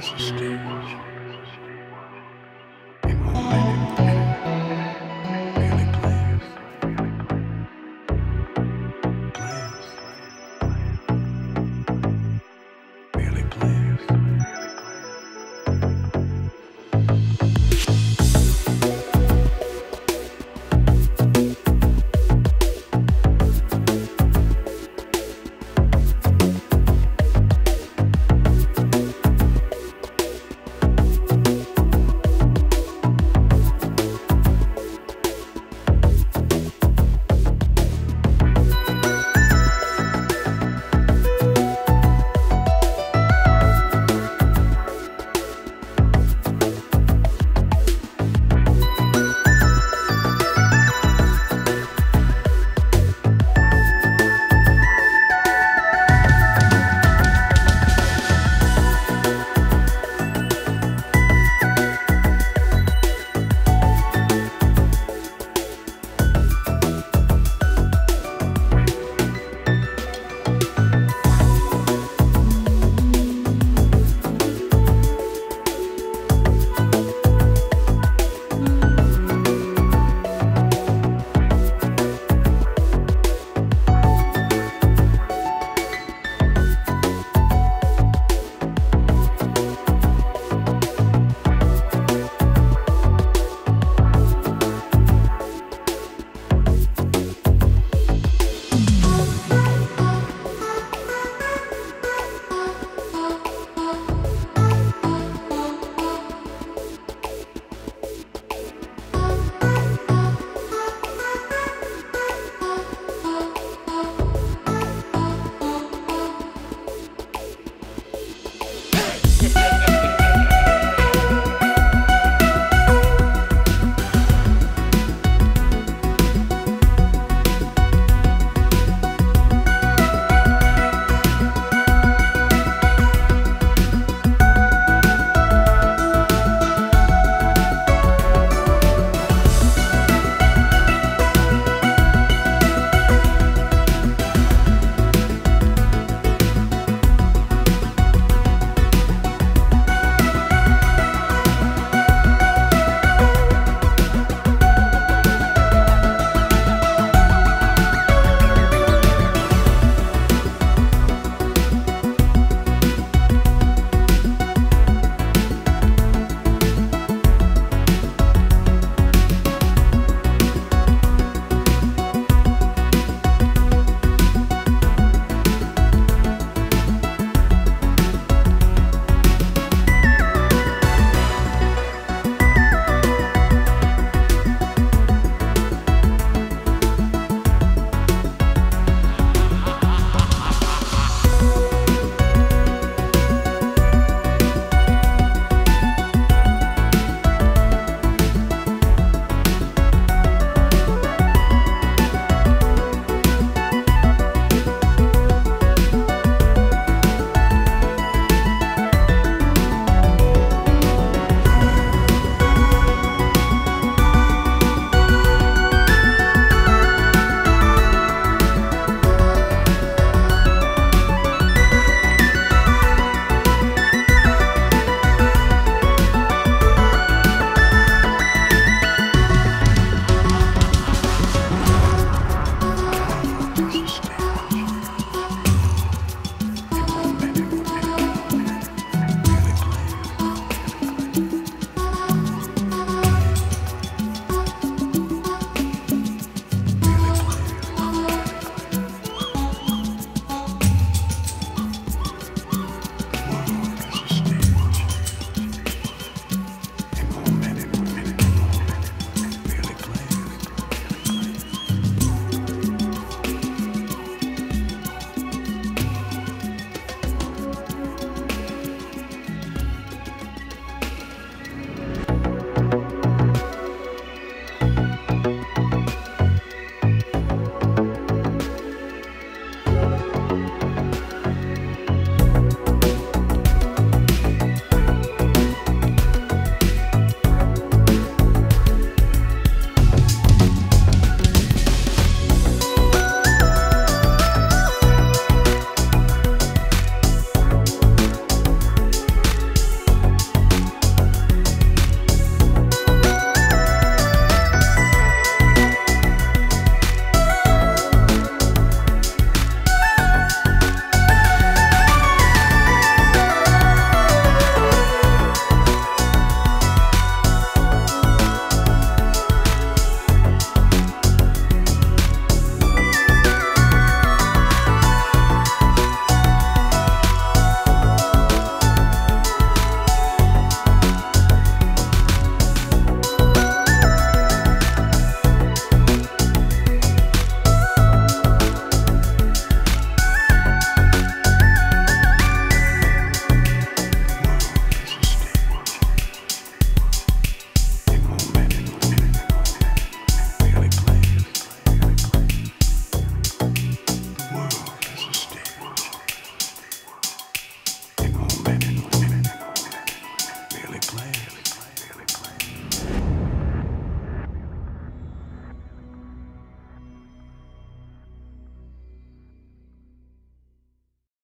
as a stage.